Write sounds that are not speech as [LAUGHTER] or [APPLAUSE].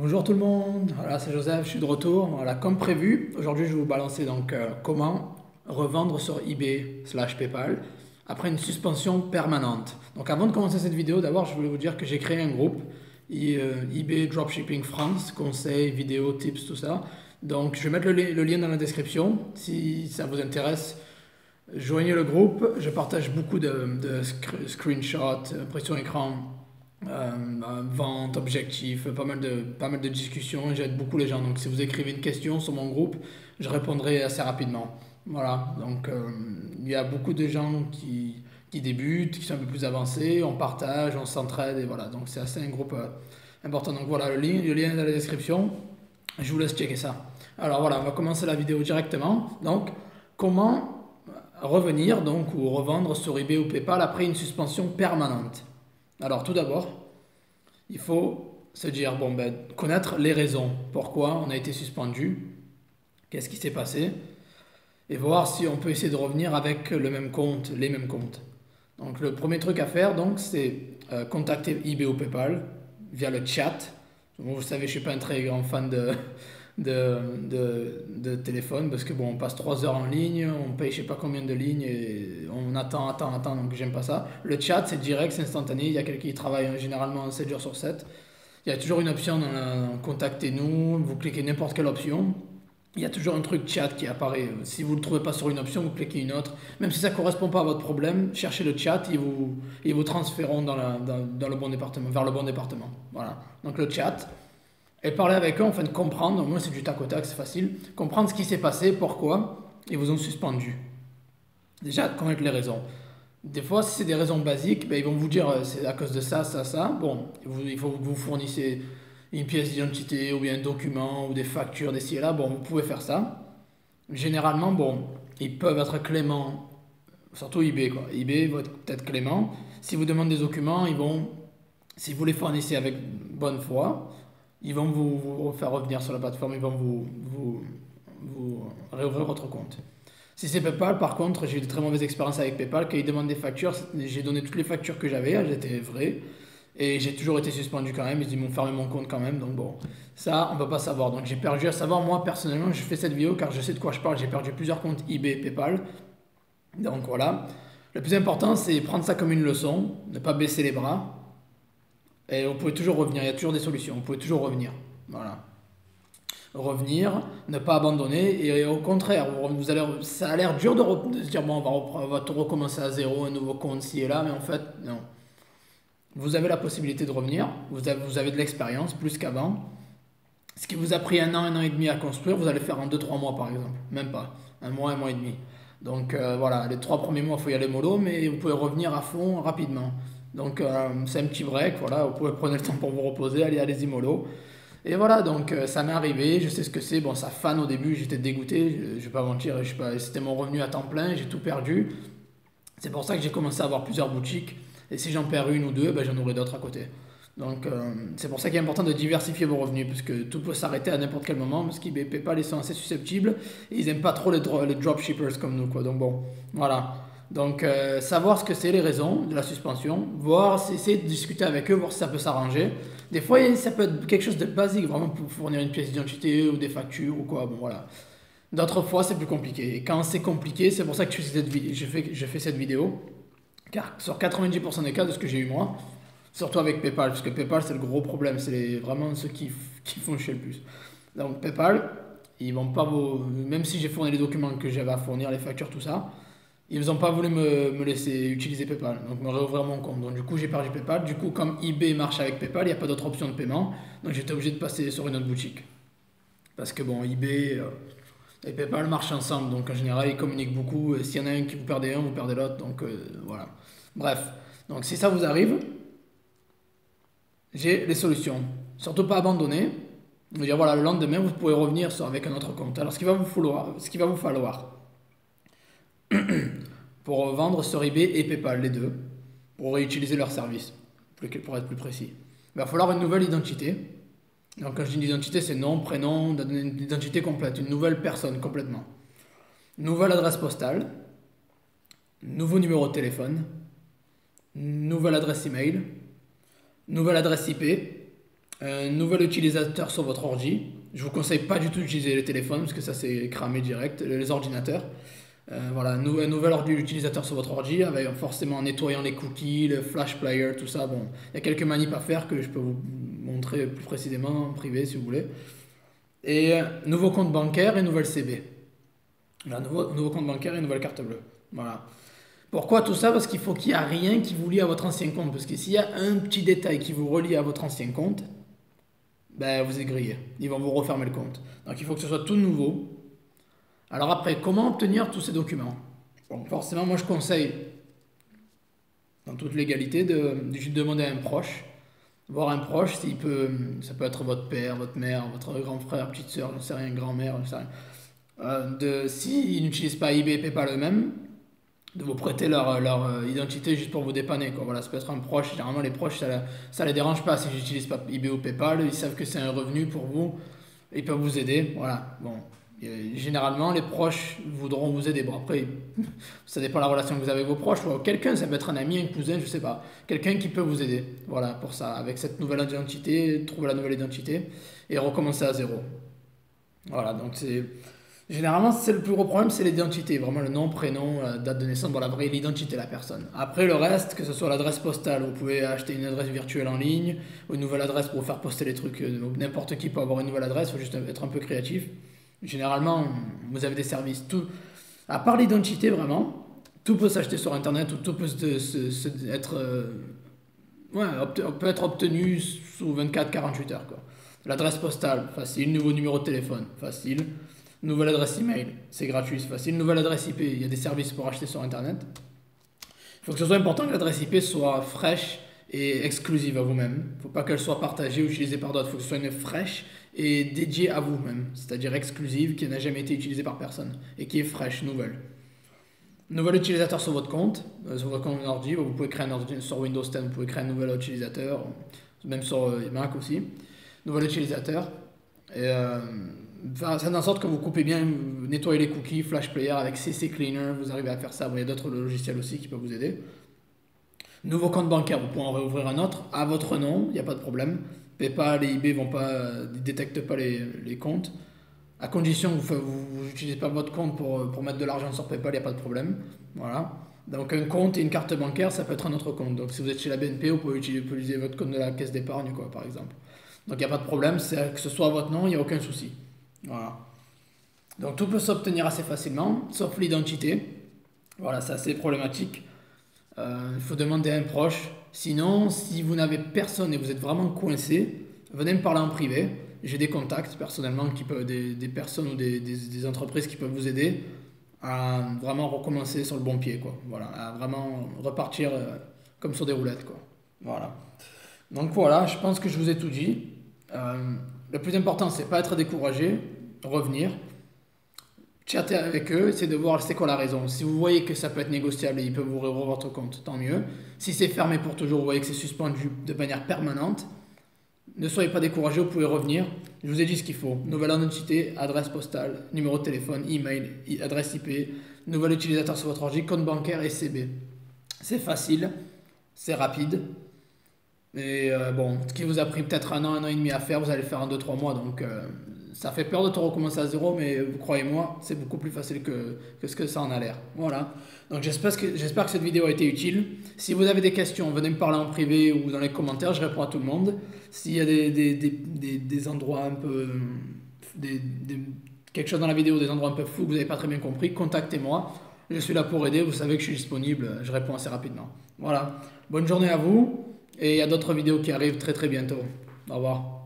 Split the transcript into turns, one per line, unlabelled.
Bonjour tout le monde, voilà c'est Joseph, je suis de retour. Voilà, comme prévu, aujourd'hui je vais vous balancer donc euh, comment revendre sur eBay slash PayPal après une suspension permanente. Donc avant de commencer cette vidéo, d'abord je voulais vous dire que j'ai créé un groupe euh, eBay Dropshipping France, conseils, vidéos, tips, tout ça. Donc je vais mettre le, lien dans la description si ça vous intéresse. Joignez le groupe, je partage beaucoup de, screenshots, pression écran, euh, vente, objectif, pas mal de, pas mal de discussions. J'aide beaucoup les gens. Donc, si vous écrivez une question sur mon groupe, je répondrai assez rapidement. Voilà. Donc, euh, il y a beaucoup de gens qui, qui débutent, qui sont un peu plus avancés. On partage, on s'entraide et voilà. Donc, c'est assez un groupe euh, important. Donc, voilà, le lien, le lien est dans la description. Je vous laisse checker ça. Alors, voilà, on va commencer la vidéo directement. Donc, comment revenir donc ou revendre sur eBay ou PayPal après une suspension permanente? Alors tout d'abord, il faut se dire, bon, ben, connaître les raisons, pourquoi on a été suspendu, qu'est-ce qui s'est passé, et voir si on peut essayer de revenir avec le même compte, les mêmes comptes. Donc le premier truc à faire, donc, c'est euh, contacter eBay ou PayPal via le chat. vous savez, je suis pas un très grand fan de, de, de, de, téléphone parce que bon, on passe 3 heures en ligne, on paye je sais pas combien de lignes et on attend, attend, attend, donc j'aime pas ça. Le chat, c'est direct, c'est instantané. Il y a quelqu'un qui travaille généralement 7 jours sur 7. Il y a toujours une option dans Contactez-nous, vous cliquez n'importe quelle option. Il y a toujours un truc chat qui apparaît. Si vous ne le trouvez pas sur une option, vous cliquez une autre. Même si ça ne correspond pas à votre problème, cherchez le chat et vous, ils vous transféreront dans, la, dans, dans le bon département, vers le bon département. Voilà. Donc le chat et parler avec eux, enfin de comprendre, moi c'est du tac au tac, c'est facile, comprendre ce qui s'est passé, pourquoi ils vous ont suspendu. Déjà, connaître les raisons. Des fois, si c'est des raisons basiques, ben, ils vont vous dire euh, c'est à cause de ça, ça, ça. Bon, il faut que vous fournissez une pièce d'identité ou bien un document ou des factures des et là. Bon, vous pouvez faire ça. Généralement, bon, ils peuvent être cléments, surtout eBay quoi. eBay va être clément. Si vous demandez des documents, ils vont, si vous les fournissez avec bonne foi, ils vont vous, faire revenir sur la plateforme, ils vont vous, vous, vous réouvrir votre compte. Si c'est PayPal, par contre, j'ai eu de très mauvaises expériences avec PayPal. Quand ils demandent des factures, j'ai donné toutes les factures que j'avais, elles étaient vraies. Et j'ai toujours été suspendu quand même. Ils m'ont fermé mon compte quand même. Donc bon, ça, on ne peut pas savoir. Donc j'ai perdu à savoir. Moi, personnellement, je fais cette vidéo car je sais de quoi je parle. J'ai perdu plusieurs comptes eBay, PayPal. Donc voilà. Le plus important, c'est prendre ça comme une leçon, ne pas baisser les bras. Et vous pouvez toujours revenir, il y a toujours des solutions, vous pouvez toujours revenir. Voilà. Revenir, ne pas abandonner, et au contraire, vous allez, ça a l'air dur de, se dire bon, on va, on tout recommencer à zéro, un nouveau compte ci et là, mais en fait, non. Vous avez la possibilité de revenir, vous avez, vous avez de l'expérience plus qu'avant. Ce qui vous a pris un an, un an et demi à construire, vous allez faire en 2-3 mois par exemple, même pas, un mois, un mois et demi. Donc euh, voilà, les trois premiers mois, il faut y aller mollo, mais vous pouvez revenir à fond rapidement. Donc euh, c'est un petit break, voilà, vous pouvez prendre le temps pour vous reposer, allez, allez-y mollo. Et voilà, donc euh, ça m'est arrivé, je sais ce que c'est. Bon, ça fan au début, j'étais dégoûté, je, vais pas mentir, c'était mon revenu à temps plein, j'ai tout perdu. C'est pour ça que j'ai commencé à avoir plusieurs boutiques. Et si j'en perds une ou deux, ben, j'en aurai d'autres à côté. Donc euh, c'est pour ça qu'il est important de diversifier vos revenus, parce que tout peut s'arrêter à n'importe quel moment, parce qu'ils PayPal ils sont assez susceptibles, et ils n'aiment pas trop les, les dropshippers comme nous. Quoi. Donc bon, voilà. Donc, euh, savoir ce que c'est les raisons de la suspension, voir, essayer de discuter avec eux, voir si ça peut s'arranger. Des fois, ça peut être quelque chose de basique, vraiment pour fournir une pièce d'identité ou des factures ou quoi. Bon, voilà. D'autres fois, c'est plus compliqué. Et quand c'est compliqué, c'est pour ça que je fais, cette je, fais, je fais cette vidéo. Car sur 90% des cas de ce que j'ai eu moi, surtout avec PayPal, parce que PayPal, c'est le gros problème, c'est vraiment ceux qui, qui font chier le plus. Donc, PayPal, ils vont pas vous. Même si j'ai fourni les documents que j'avais à fournir, les factures, tout ça ils n'ont pas voulu me, me, laisser utiliser PayPal, donc me réouvrir mon compte. Donc du coup, j'ai perdu PayPal. Du coup, comme eBay marche avec PayPal, il n'y a pas d'autre option de paiement. Donc j'étais obligé de passer sur une autre boutique. Parce que bon, eBay euh, et PayPal marchent ensemble. Donc en général, ils communiquent beaucoup. S'il y en a un qui vous perdez un, vous perdez l'autre. Donc euh, voilà. Bref. Donc si ça vous arrive, j'ai les solutions. Surtout pas abandonner. Dire voilà, le lendemain, vous pouvez revenir avec un autre compte. Alors ce ce qu'il va vous falloir [CLEARS THROAT] pour vendre sur eBay et PayPal, les deux, pour réutiliser leur service, pour être plus précis. Il va falloir une nouvelle identité. Donc quand je dis identité, c'est nom, prénom, une identité complète, une nouvelle personne complètement. Nouvelle adresse postale, nouveau numéro de téléphone, nouvelle adresse email, nouvelle adresse IP, un nouvel utilisateur sur votre ordi. Je vous conseille pas du tout d'utiliser les téléphones parce que ça c'est cramé direct, les ordinateurs. Euh, voilà, un nouvel ordi sur votre ordi avec forcément en nettoyant les cookies, le flash player, tout ça. Bon, il y a quelques manips à faire que je peux vous montrer plus précisément en privé si vous voulez. Et euh, nouveau compte bancaire et nouvelle CB. nouveau, nouveau compte bancaire et nouvelle carte bleue. Voilà. Pourquoi tout ça? Parce qu'il faut qu'il n'y ait rien qui vous lie à votre ancien compte. Parce que s'il y a un petit détail qui vous relie à votre ancien compte, ben vous êtes grillé. Ils vont vous refermer le compte. Donc il faut que ce soit tout nouveau. Alors après, comment obtenir tous ces documents? Bon, forcément, moi je conseille, dans toute légalité, de, de demander à un proche. Voir un proche, s'il peut, ça peut être votre père, votre mère, votre grand frère, petite soeur, je ne sais rien, grand-mère, je ne sais rien. Euh, de, s'ils n'utilisent pas eBay et PayPal eux-mêmes, de vous prêter leur, leur euh, identité juste pour vous dépanner. Quoi. Voilà, ça peut être un proche. Généralement, les proches, ça ne les dérange pas si j'utilise pas eBay ou PayPal. Ils savent que c'est un revenu pour vous. Ils peuvent vous aider. Voilà. Bon. Généralement, les proches voudront vous aider. Après, [LAUGHS] ça dépend de la relation que vous avez avec vos proches. Quelqu'un, ça peut être un ami, un cousin, je sais pas. Quelqu'un qui peut vous aider. Voilà, pour ça. Avec cette nouvelle identité, trouver la nouvelle identité et recommencer à zéro. Voilà, donc c'est Généralement, c'est le plus gros problème, c'est l'identité, vraiment le nom, prénom, la date de naissance, voilà, vraie l'identité de la personne. Après, le reste, que ce soit l'adresse postale, vous pouvez acheter une adresse virtuelle en ligne, ou une nouvelle adresse pour vous faire poster les trucs. Euh, n'importe qui peut avoir une nouvelle adresse, il faut juste être un peu créatif. Généralement, vous avez des services. Tout, à part l'identité, vraiment, tout peut s'acheter sur Internet, ou tout peut être, euh, ouais, peut être obtenu sous 24-48 heures. L'adresse postale, facile. Nouveau numéro de téléphone, facile. Nouvelle adresse email, c'est gratuit, c'est facile. Nouvelle adresse IP, il y a des services pour acheter sur Internet. Il faut que ce soit important que l'adresse IP soit fraîche et exclusive à vous-même. Il ne faut pas qu'elle soit partagée ou utilisée par d'autres. Il faut que ce soit une fraîche et dédiée à vous-même, c'est-à-dire exclusive, qui n'a jamais été utilisée par personne et qui est fraîche, nouvelle. Nouvel utilisateur sur votre compte, euh, sur votre compte ordi, vous pouvez créer un ordi sur Windows 10, vous pouvez créer un nouvel utilisateur, même sur euh, Mac aussi. Nouvel utilisateur. Et euh, faites en sorte que vous coupez bien, nettoyez les cookies, Flash Player avec CC Cleaner, vous arrivez à faire ça. il y a d'autres logiciels aussi qui peuvent vous aider. Nouveau compte bancaire, vous pouvez en réouvrir un autre à votre nom, il n'y a pas de problème. PayPal et eBay vont pas, ne détectent pas les, les, comptes. À condition que vous n'utilisez pas votre compte pour, pour mettre de l'argent sur PayPal, il n'y a pas de problème. Voilà. Donc un compte et une carte bancaire, ça peut être un autre compte. Donc si vous êtes chez la BNP, vous pouvez utiliser, votre compte de la caisse d'épargne, par exemple. Donc il n'y a pas de problème, que ce soit votre nom, il n'y a aucun souci. Voilà. Donc tout peut s'obtenir assez facilement, sauf l'identité. Voilà, c'est assez problématique. Euh, il faut demander à un proche. Sinon, si vous n'avez personne et vous êtes vraiment coincé, venez me parler en privé. J'ai des contacts personnellement, qui peuvent, des, des personnes ou des, des, entreprises qui peuvent vous aider à vraiment recommencer sur le bon pied. Quoi. Voilà, à vraiment repartir euh, comme sur des roulettes. Quoi. Voilà. Donc voilà, je pense que je vous ai tout dit. Euh, le plus important, c'est pas être découragé, revenir, chatter avec eux, c'est de voir c'est quoi la raison. Si vous voyez que ça peut être négociable et ils peuvent vous rouvrir votre compte, tant mieux. Si c'est fermé pour toujours, vous voyez que c'est suspendu de manière permanente, ne soyez pas découragé, vous pouvez revenir. Je vous ai dit ce qu'il faut. Nouvelle identité, adresse postale, numéro de téléphone, email, adresse IP, nouvel utilisateur sur votre ordi, compte bancaire et CB. C'est facile, c'est rapide. Et euh, bon, ce qui vous a pris peut-être un an, un an et demi à faire, vous allez le faire en 2-3 mois. Donc euh, ça fait peur de tout recommencer à zéro, mais croyez-moi, c'est beaucoup plus facile que, que, ce que ça en a l'air. Voilà. Donc j'espère que, que cette vidéo a été utile. Si vous avez des questions, venez me parler en privé ou dans les commentaires, je réponds à tout le monde. S'il y a des, des, des, des endroits un peu... quelque chose dans la vidéo, des endroits un peu fous que vous n'avez pas très bien compris, contactez-moi. Je suis là pour aider, vous savez que je suis disponible, je réponds assez rapidement. Voilà. Bonne journée à vous. Et a d'autres vidéos qui arrivent très très bientôt. Au revoir.